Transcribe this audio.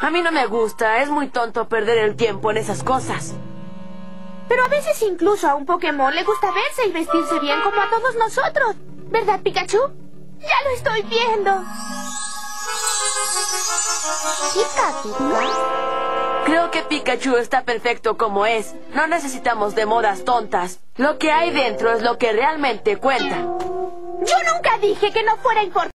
A mí no me gusta, es muy tonto perder el tiempo en esas cosas. Pero a veces incluso a un Pokémon le gusta verse y vestirse bien como a todos nosotros. ¿Verdad, Pikachu? Ya lo estoy viendo. Creo que Pikachu está perfecto como es. No necesitamos de modas tontas. Lo que hay dentro es lo que realmente cuenta. Yo nunca dije que no fuera importante.